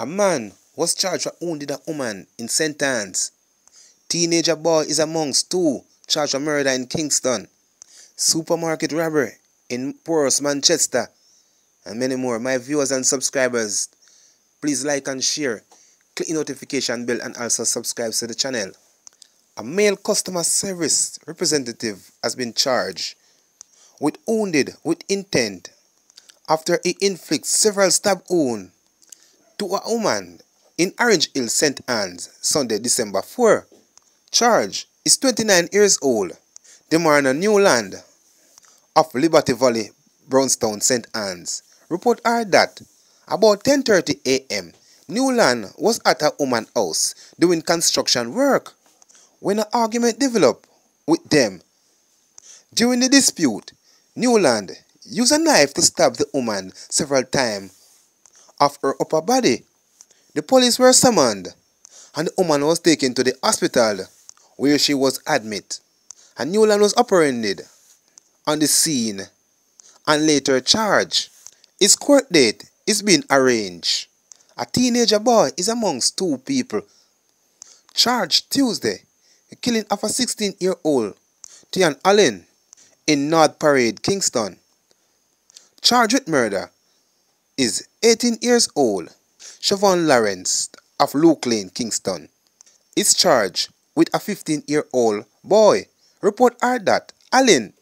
A man was charged for wounding a woman in. Ann's. Teenager boy is amongst two charged for murder in Kingston. Supermarket robbery in Porus, Manchester. And many more. My viewers and subscribers, please like and share. Click the notification bell and also subscribe to the channel. A male customer service representative has been charged with wounded with intent after he inflicts several stab wounds to a woman in Orange Hill, St. Ann's, Sunday, December 4. Charge is 29 years old. Demarna Newland of Liberty Valley, Brownstown, St. Ann's. Report are that about 10.30 a.m., Newland was at a woman's house doing construction work when an argument developed with them. During the dispute, Newland used a knife to stab the woman several times of her upper body. The police were summoned and the woman was taken to the hospital where she was admitted. And Newland was apprehended on the scene and later charged. His court date is being arranged. A teenager boy is amongst two people charged Tuesday the killing of a 16-year-old Tian Allen in North Parade, Kingston. Charged with murder is 18 years old Siobhan Lawrence of Luke Lane, Kingston. Is charged with a 15-year-old boy. Report are that Allen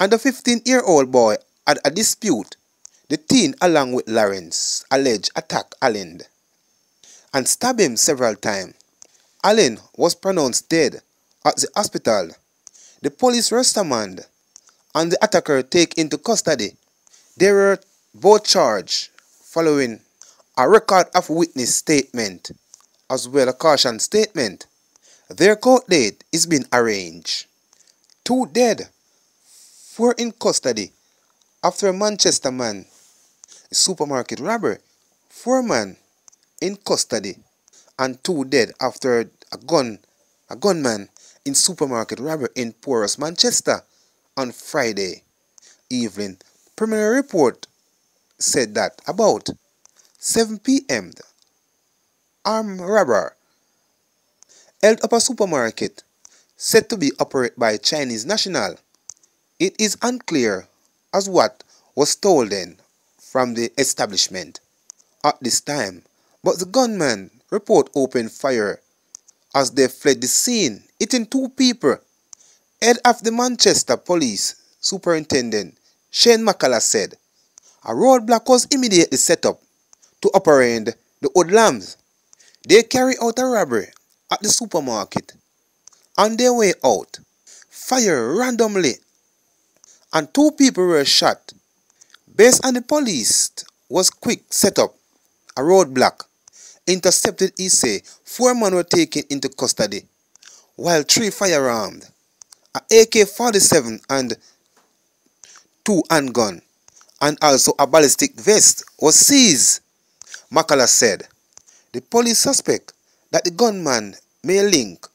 and the 15-year-old boy had a dispute. The teen along with Lawrence alleged attack Allen and stab him several times. Allen was pronounced dead at the hospital. The police were summoned and the attacker taken into custody. They were both charged following a record of witness statement as well a caution statement. Their court date is being arranged. Two dead, four in custody after a Manchester man, supermarket robber, four men in custody and two dead after a gun a gunman in supermarket robbery in Porus, Manchester on Friday evening. Preliminary report said that about 7 p.m. armed robber held up a supermarket said to be operated by Chinese national. It is unclear as what was stolen from the establishment at this time, but the gunman report opened fire as they fled the scene, hitting two people. Head of the Manchester Police Superintendent Shane McCullough said, a roadblock was immediately set up to apprehend the hoodlums. They carried out a robbery at the supermarket. On their way out, fire randomly and two people were shot. Based on the police was quick set up a roadblock intercepted say four men were taken into custody, while three firearms, a AK-47 and two handgun, and also a ballistic vest was seized, McCullough said. The police suspect that the gunman may link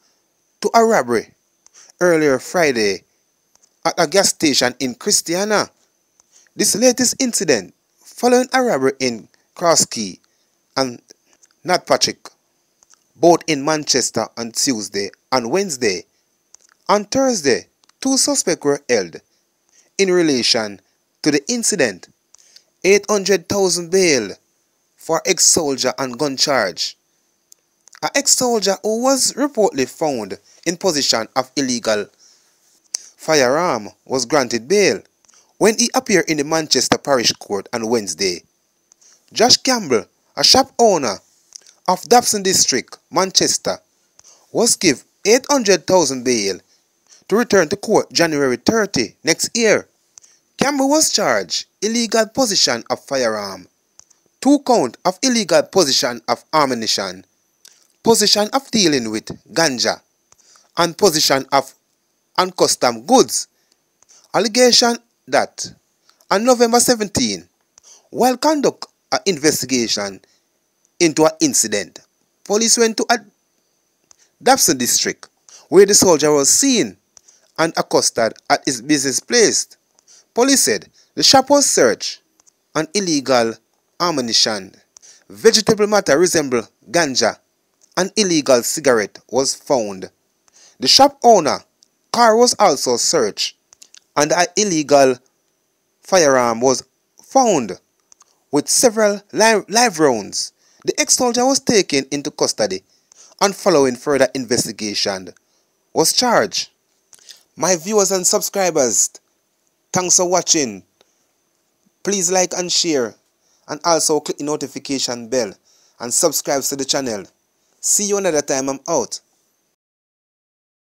to a robbery earlier Friday at a gas station in Christiana. This latest incident following a robbery in Crosskey and Patrick, both in Manchester on Tuesday and Wednesday. On Thursday, two suspects were held in relation to the incident. 800,000 bail for ex-soldier and gun charge. A ex-soldier who was reportedly found in possession of illegal firearm was granted bail when he appeared in the Manchester Parish Court on Wednesday. Josh Campbell, a shop owner of Dapson District, Manchester, was given 800,000 bail to return to court January 30 next year. Campbell was charged illegal possession of firearm, two count of illegal possession of ammunition, possession of dealing with ganja, and possession of uncustomed goods. Allegation that on November 17, while conduct an investigation into an incident. Police went to a Dapson district where the soldier was seen and accosted at his business place. Police said the shop was searched and illegal ammunition, vegetable matter resemble ganja. An illegal cigarette was found. The shop owner car was also searched and an illegal firearm was found with several live, live rounds. The ex-soldier was taken into custody and following further investigation was charged. My viewers and subscribers, thanks for watching. Please like and share and also click the notification bell and subscribe to the channel. See you another time I'm out.